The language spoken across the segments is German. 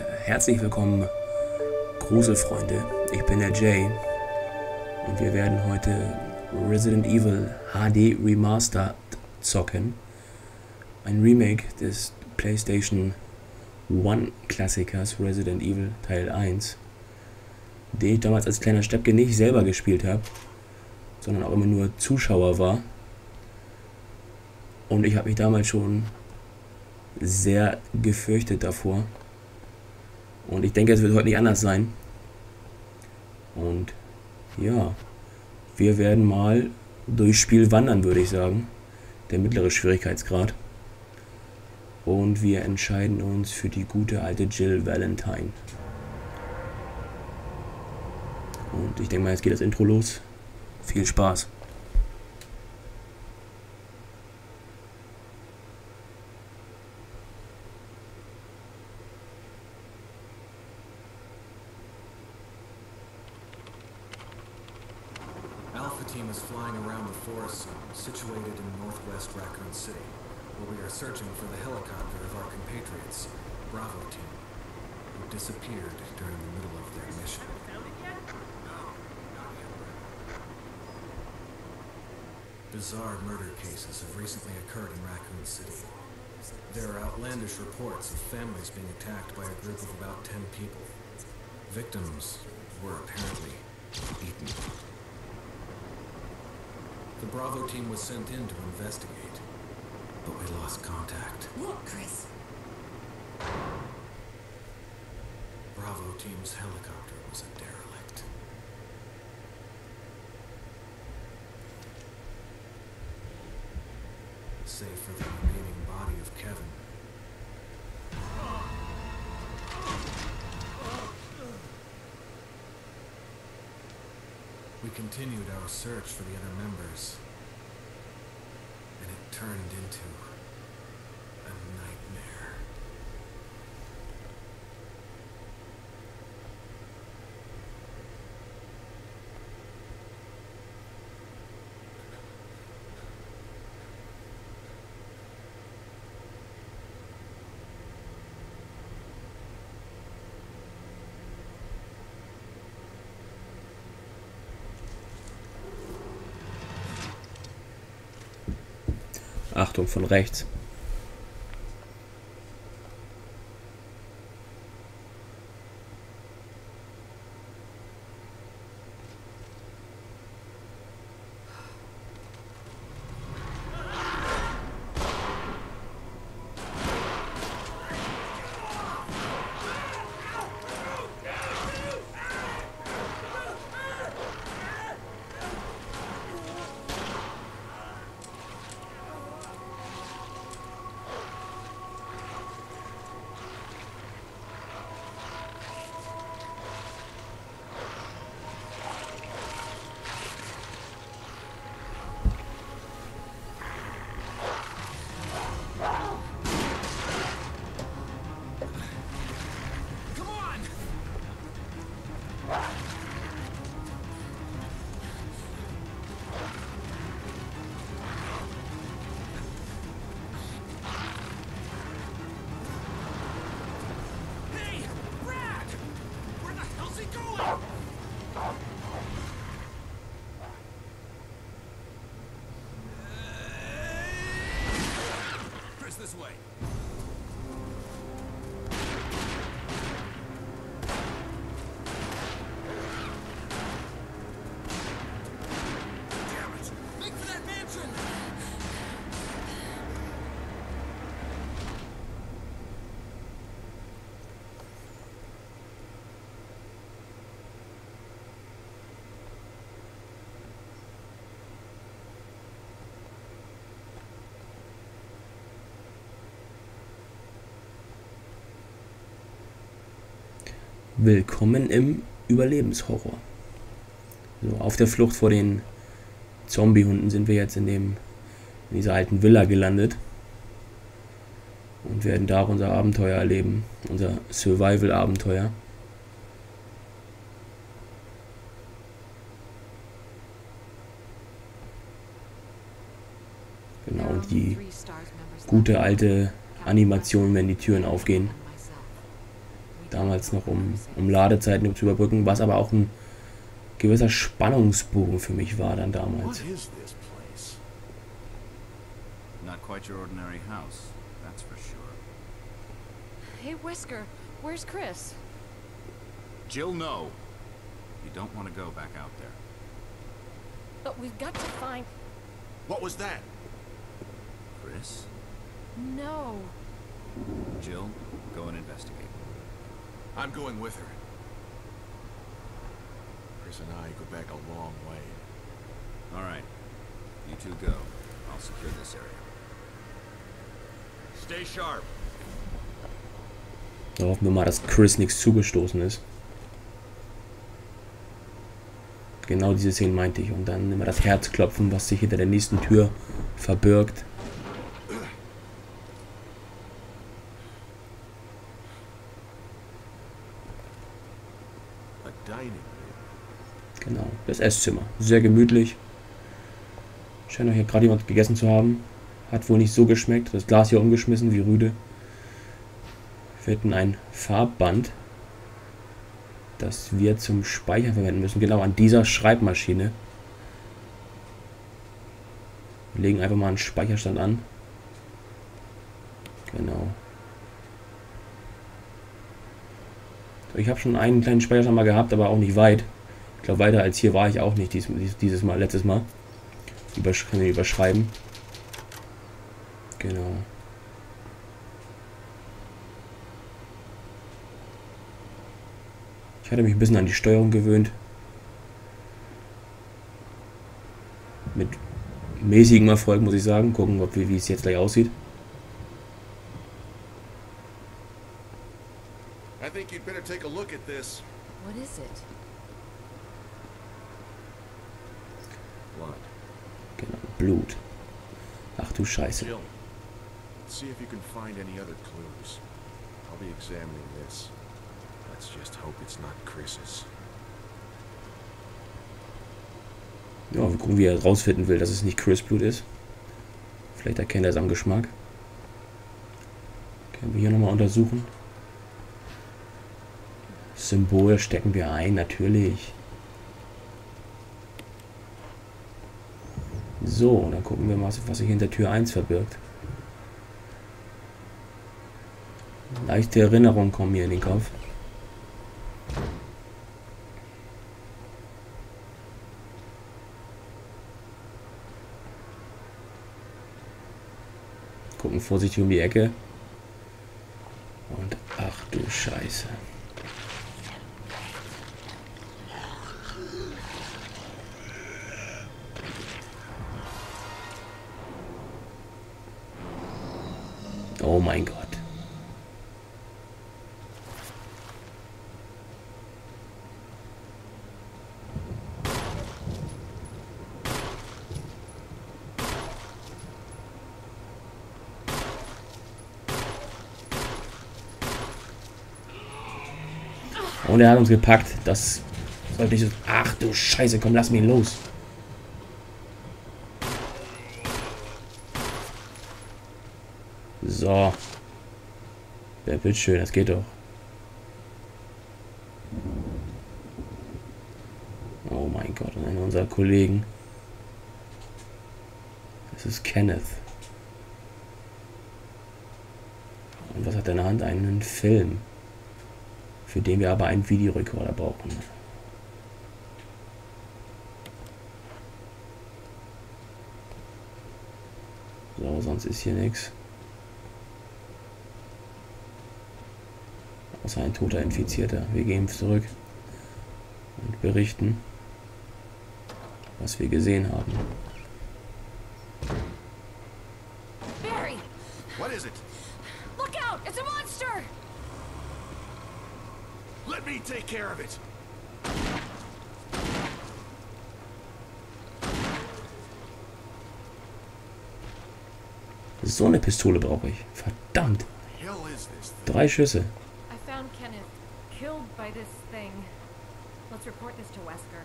Herzlich willkommen, Gruselfreunde. Ich bin der Jay und wir werden heute Resident Evil HD Remastered zocken. Ein Remake des PlayStation 1 Klassikers Resident Evil Teil 1, den ich damals als kleiner Steppke nicht selber gespielt habe, sondern auch immer nur Zuschauer war. Und ich habe mich damals schon sehr gefürchtet davor. Und ich denke, es wird heute nicht anders sein. Und ja, wir werden mal durchs Spiel wandern, würde ich sagen. Der mittlere Schwierigkeitsgrad. Und wir entscheiden uns für die gute alte Jill Valentine. Und ich denke mal, jetzt geht das Intro los. Viel Spaß. City, where we are searching for the helicopter of our compatriots, Bravo Team, who disappeared during the middle of their mission. Bizarre murder cases have recently occurred in Raccoon City. There are outlandish reports of families being attacked by a group of about 10 people. Victims were apparently eaten. The Bravo team was sent in to investigate, but we lost contact. Look, Chris. Bravo team's helicopter was a derelict. Save for the remaining body of Kevin. We continued our search for the other members, turned into Achtung von rechts. Chris, this way. Willkommen im Überlebenshorror. So, auf der Flucht vor den Zombiehunden sind wir jetzt in dem in dieser alten Villa gelandet und werden da unser Abenteuer erleben, unser Survival-Abenteuer. Genau, und die gute alte Animation, wenn die Türen aufgehen. Damals noch um, um Ladezeiten zu überbrücken, was aber auch ein gewisser Spannungsbogen für mich war dann damals. Not quite your ordinary house, that's for sure. Hey, Wesker, where's Chris? Jill, no. You don't want to go back out there. But we've got to find. What was that? Chris? No. Jill, go and investigate. I'm going with her. Chris and I go back a long way. All right. You two go. I'll secure this area. Stay sharp. Da hoffen wir mal, dass Chris nichts zugestoßen ist. Genau diese Szene meinte ich. Und dann immer das Herzklopfen, was sich hinter der nächsten Tür verbirgt. Genau, das Esszimmer. Sehr gemütlich. Scheint auch hier gerade jemand gegessen zu haben. Hat wohl nicht so geschmeckt. Das Glas hier umgeschmissen, wie rüde. Wir hätten ein Farbband, das wir zum Speichern verwenden müssen. Genau an dieser Schreibmaschine. Wir legen einfach mal einen Speicherstand an. Genau. Ich habe schon einen kleinen Speicherstand mal gehabt, aber auch nicht weit. Ich glaube, weiter als hier war ich auch nicht dies, dies- dieses Mal, letztes Mal. Übersch können wir überschreiben. Genau. Ich hatte mich ein bisschen an die Steuerung gewöhnt. Mit mäßigem Erfolg, muss ich sagen. Gucken, ob, wie, wie es jetzt gleich aussieht. I think you'd better take a look at this. What is it? Genau, Blut. Ach du Scheiße. Jill, see if you can find any other clues. I'll be examining this. Let's just hope it's not Chris's. Ja, wir gucken, wie er rausfinden will, dass es nicht Chris Blut ist. Vielleicht erkennt er es am Geschmack. Können wir hier nochmal untersuchen. Symbol stecken wir ein, natürlich. So, und dann gucken wir mal, was sich hinter Tür 1 verbirgt. Leichte Erinnerungen kommen mir in den Kopf. Gucken vorsichtig um die Ecke. Und ach du Scheiße. Oh mein Gott. Und er hat uns gepackt. Das sollte ich. Ach du Scheiße, komm, lass mich los. So. Wer wird schön, das geht doch. Oh mein Gott, und einer unserer Kollegen. Das ist Kenneth. Und was hat er in der Hand? Einen Film. Für den wir aber einen Videorekorder brauchen. So, sonst ist hier nichts. Außer ein toter Infizierter. Wir gehen zurück und berichten, was wir gesehen haben. Barry! What is it? Look out! It's a monster! Let me take care of it. So eine Pistole brauche ich. Verdammt. Drei Schüsse. I found Kenneth killed by this thing. Let's report this to Wesker.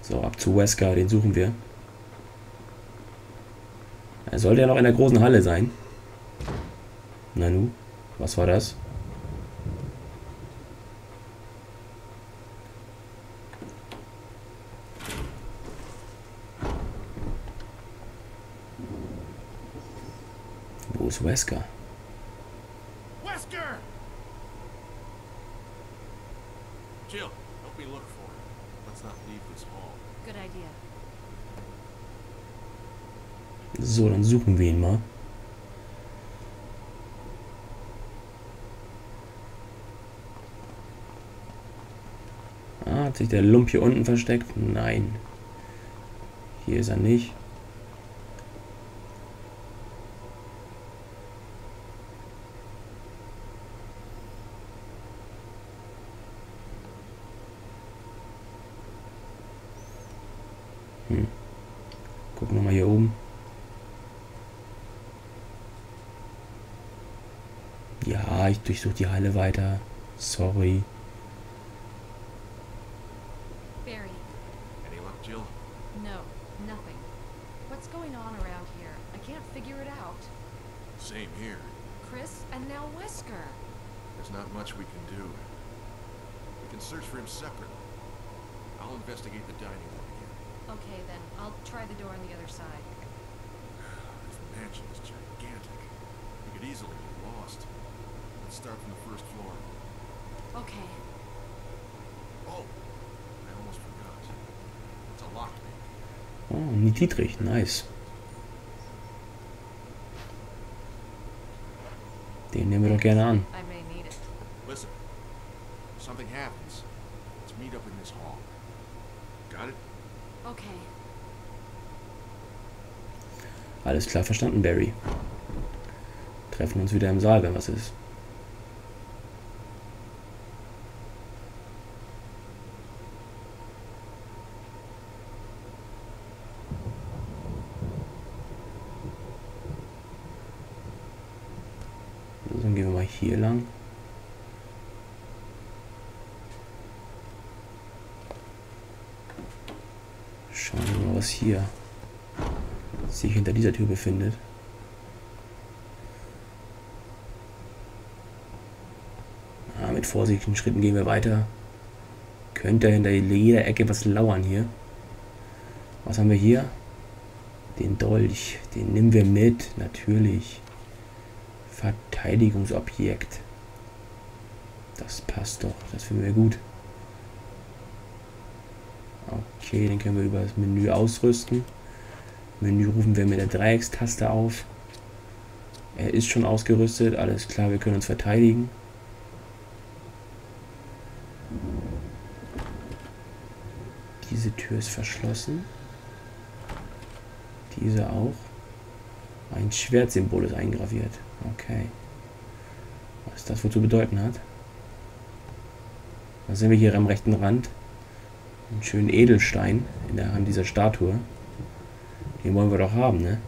So, ab zu Wesker, den suchen wir. Er sollte ja noch in der großen Halle sein. Nanu, was war das? Wo ist Wesker? Wesker! Jill, help me look for him. Let's not leave this hall. Good idea. So, dann suchen wir ihn mal. Ah, hat sich der Lump hier unten versteckt? Nein. Hier ist er nicht. Hm. Gucken wir mal hier oben. Ja, ich durchsuche die Halle weiter. Sorry. Investigate the dining room again. Okay then, I'll try the door on the other side. This mansion is gigantic. We could easily get lost. Let's start from the first floor. Okay. Oh, I almost forgot. It's a lockpick. Oh, Dietrich, nice. Den nehmen wir doch gerne an. I may need it. Listen, something happens, let's meet up in this hall. Got it? Okay. Alles klar verstanden, Barry. Treffen uns wieder im Saal, wenn was ist. So, dann gehen wir mal hier lang. Schauen wir mal, was hier sich hinter dieser Tür befindet. Ah, mit vorsichtigen Schritten gehen wir weiter. Könnte hinter jeder Ecke was lauern hier. Was haben wir hier? Den Dolch. Den nehmen wir mit, natürlich. Verteidigungsobjekt. Das passt doch. Das finden wir gut. Okay, den können wir über das Menü ausrüsten. Menü rufen wir mit der Dreieckstaste auf. Er ist schon ausgerüstet. Alles klar, wir können uns verteidigen. Diese Tür ist verschlossen. Diese auch. Ein Schwertsymbol ist eingraviert. Okay. Was das wohl zu bedeuten hat. Was sehen wir hier am rechten Rand? Einen schönen Edelstein in der Hand dieser Statue. Den wollen wir doch haben, ne?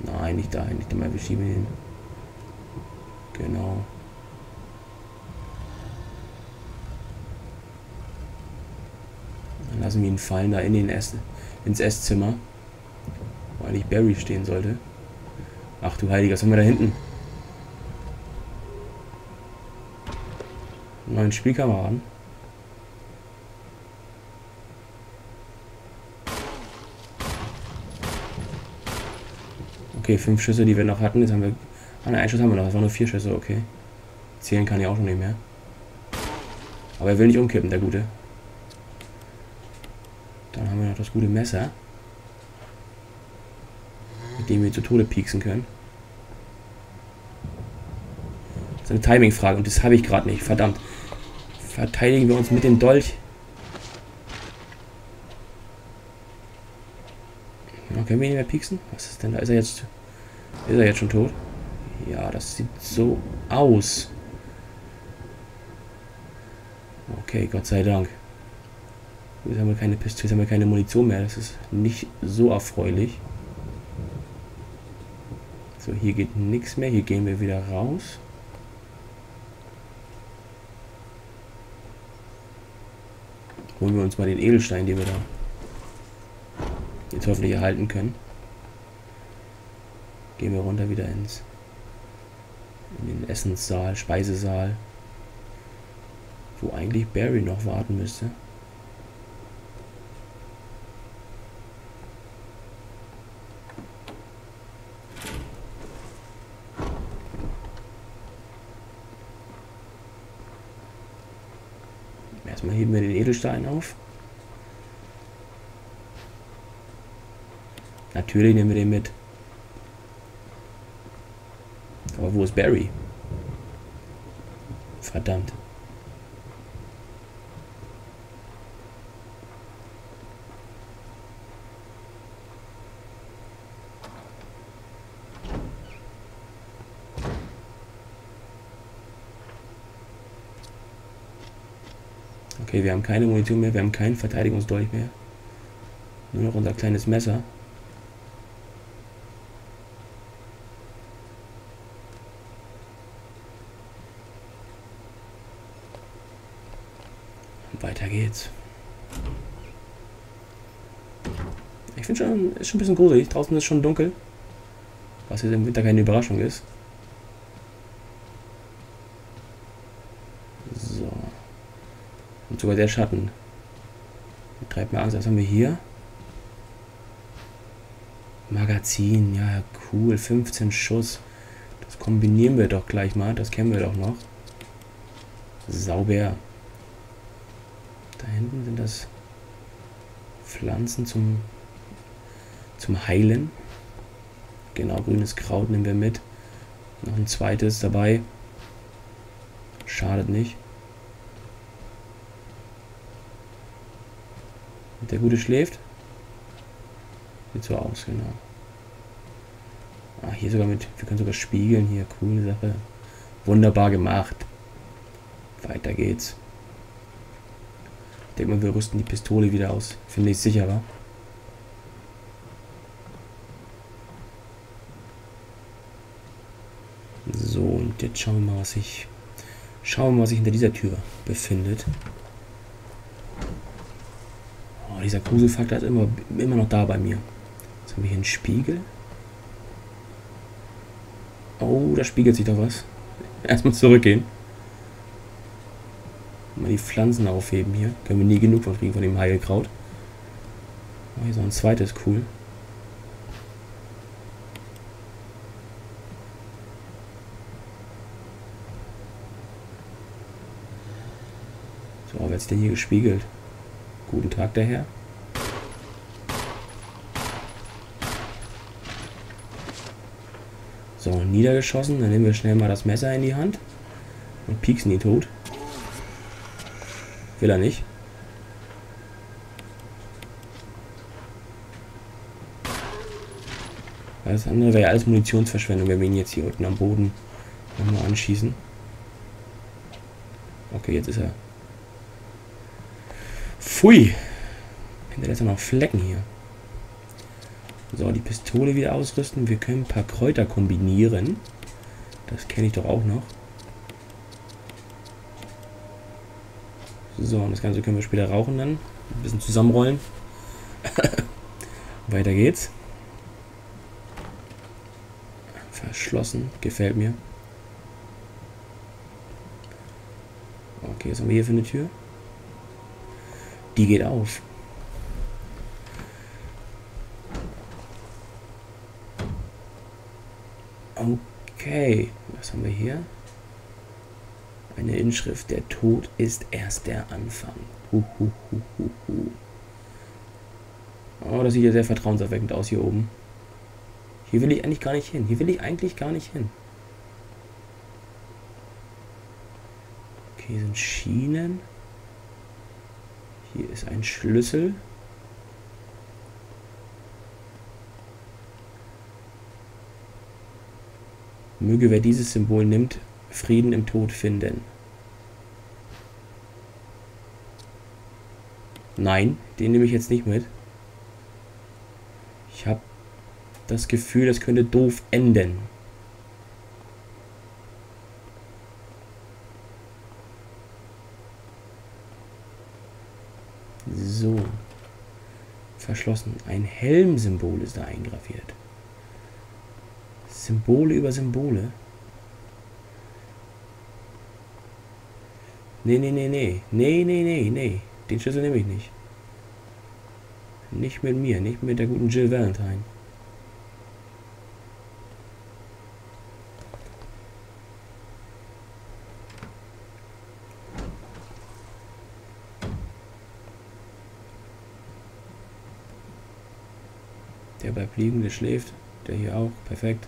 Nein, nicht dahin, nicht einmal, wir schieben hin. Genau. Dann lassen wir ihn fallen da in den Ess ins Esszimmer. Wo eigentlich Barry stehen sollte. Ach du Heiliger, was haben wir da hinten? Neuen Spielkameraden. Okay, fünf Schüsse, die wir noch hatten. Jetzt haben wir. Ah, ne, einen Schuss haben wir noch. Das waren nur vier Schüsse, okay. Zählen kann ich auch schon nicht mehr. Aber er will nicht umkippen, der Gute. Dann haben wir noch das gute Messer. Mit dem wir zu Tode pieksen können. Das ist eine Timing-Frage und das habe ich gerade nicht. Verdammt. Verteidigen wir uns mit dem Dolch. Ja, können wir ihn mehr pieksen? Was ist denn da? Ist er jetzt. Ist er jetzt schon tot? Ja, das sieht so aus. Okay, Gott sei Dank. Jetzt haben wir keine Pistole, jetzt haben wir keine Munition mehr. Das ist nicht so erfreulich. Hier geht nichts mehr. Hier gehen wir wieder raus. Holen wir uns mal den Edelstein, den wir da jetzt hoffentlich erhalten können. Gehen wir runter wieder ins in den Essenssaal, Speisesaal, wo eigentlich Barry noch warten müsste. Edelstein auf. Natürlich nehmen wir den mit. Aber wo ist Barry? Verdammt. Okay, wir haben keine Munition mehr, wir haben keinen Verteidigungsdolch mehr. Nur noch unser kleines Messer. weiter geht's. Ich finde schon, ist schon ein bisschen gruselig. Draußen ist schon dunkel. Was jetzt im Winter keine Überraschung ist. So. Und sogar der Schatten. Treibt mir Angst. Was haben wir hier? Magazin. Ja, cool. 15 Schuss. Das kombinieren wir doch gleich mal. Das kennen wir doch noch. Sauber. Da hinten sind das Pflanzen zum, zum Heilen. Genau, grünes Kraut nehmen wir mit. Noch ein zweites dabei. Schadet nicht. Und der Gute schläft. Sieht so aus, genau. Ah, hier sogar mit, wir können sogar spiegeln hier. Coole Sache. Wunderbar gemacht. Weiter geht's. Ich denke mal, wir rüsten die Pistole wieder aus. Finde ich sicherer. So, und jetzt schauen wir mal, was sich... Schauen wir mal, was sich hinter dieser Tür befindet. Oh, dieser Gruselfaktor ist immer, immer noch da bei mir. Jetzt haben wir hier einen Spiegel. Oh, da spiegelt sich doch was. Erstmal zurückgehen. Mal die Pflanzen aufheben hier. Können wir nie genug von kriegen von dem Heilkraut. Oh, hier so ein zweites, cool. So, wer ist denn hier gespiegelt? Guten Tag, der Herr. So, niedergeschossen. Dann nehmen wir schnell mal das Messer in die Hand und pieksen ihn tot. Will er nicht. Das andere wäre ja alles Munitionsverschwendung, wenn wir ihn jetzt hier unten am Boden nochmal anschießen. Okay, jetzt ist er. Pfui! Hinterlässt er noch Flecken hier. So, die Pistole wieder ausrüsten. Wir können ein paar Kräuter kombinieren. Das kenne ich doch auch noch. So, und das Ganze können wir später rauchen dann. Ein bisschen zusammenrollen. Weiter geht's. Verschlossen. Gefällt mir. Okay, was haben wir hier für eine Tür? Die geht auf. Okay, was haben wir hier? Eine Inschrift, der Tod ist erst der Anfang. Hu, hu, hu. Oh, das sieht ja sehr vertrauenserweckend aus hier oben. Hier will ich eigentlich gar nicht hin. Hier will ich eigentlich gar nicht hin. Okay, hier sind Schienen. Hier ist ein Schlüssel. Möge wer dieses Symbol nimmt, Frieden im Tod finden. Nein, den nehme ich jetzt nicht mit. Ich habe das Gefühl, das könnte doof enden. So. Verschlossen. Ein Helmsymbol ist da eingraviert. Symbole über Symbole. Nee, nee, nee, nee. Nee, nee, nee, nee. Den Schlüssel nehme ich nicht. Nicht mit mir, nicht mit der guten Jill Valentine. Der bleibt liegen, der schläft. Der hier auch. Perfekt.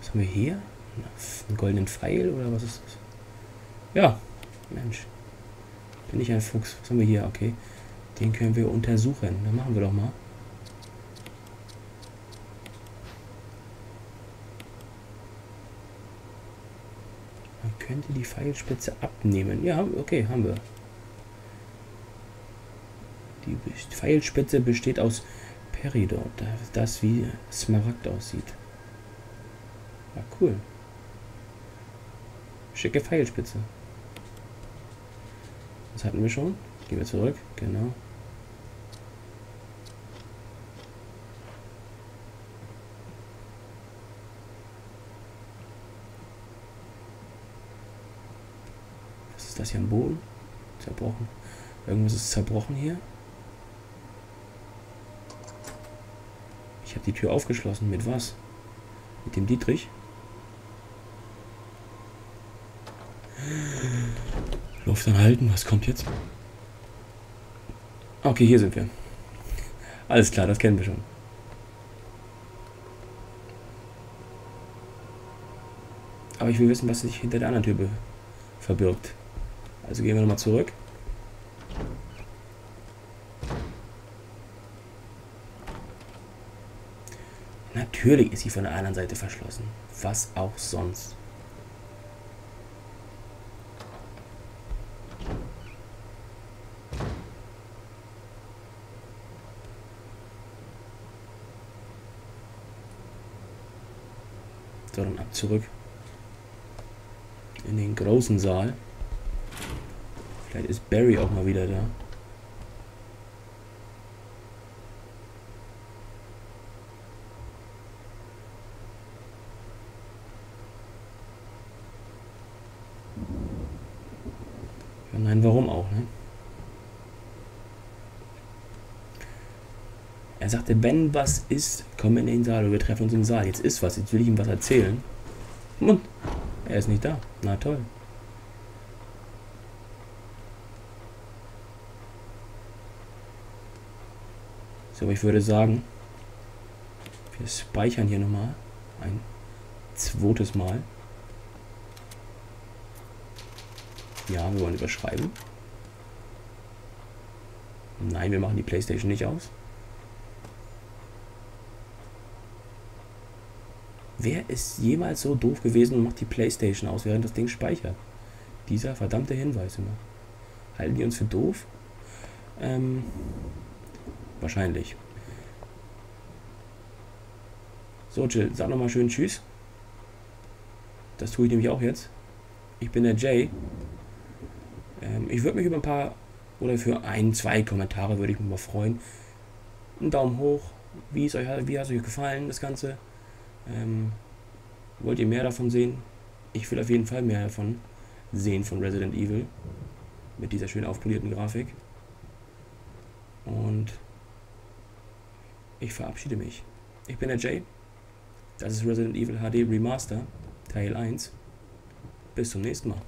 Was haben wir hier? Einen goldenen Pfeil oder was ist das? Ja, Mensch. Bin ich ein Fuchs. Was haben wir hier? Okay. Den können wir untersuchen. Dann machen wir doch mal. Könnte die Pfeilspitze abnehmen. Ja, okay, haben wir. Die Pfeilspitze besteht aus Peridot, das wie Smaragd aussieht. Ja, cool. Schicke Pfeilspitze. Das hatten wir schon. Gehen wir zurück. Genau. Ist das hier am Boden? Zerbrochen. Irgendwas ist zerbrochen hier. Ich habe die Tür aufgeschlossen. Mit was? Mit dem Dietrich? Luft anhalten, was kommt jetzt? Okay, hier sind wir. Alles klar, das kennen wir schon. Aber ich will wissen, was sich hinter der anderen Tür verbirgt. Also gehen wir nochmal zurück. Natürlich ist sie von der anderen Seite verschlossen. Was auch sonst. So, dann ab zurück in den großen Saal. Vielleicht ist Barry auch mal wieder da. Ja, nein, warum auch, ne? Er sagte, wenn was ist, komm in den Saal oder wir treffen uns im Saal. Jetzt ist was, jetzt will ich ihm was erzählen. Und er ist nicht da. Na toll. So, ich würde sagen, wir speichern hier nochmal ein zweites Mal. Ja, wir wollen überschreiben. Nein, wir machen die Playstation nicht aus. Wer ist jemals so doof gewesen und macht die Playstation aus, während das Ding speichert? Dieser verdammte Hinweis immer. Halten die uns für doof? Ähm, wahrscheinlich. So, Jill, sag nochmal schön Tschüss. Das tue ich nämlich auch jetzt. Ich bin der Jay. Ähm, ich würde mich über ein paar oder für ein, zwei Kommentare würde ich mich mal freuen. Einen Daumen hoch. Wie, ist euch, wie hat es euch gefallen, das Ganze? Ähm, wollt ihr mehr davon sehen? Ich will auf jeden Fall mehr davon sehen von Resident Evil. Mit dieser schön aufpolierten Grafik. Und ich verabschiede mich. Ich bin der Jay. Das ist Resident Evil HD Remaster, Teil 1. Bis zum nächsten Mal.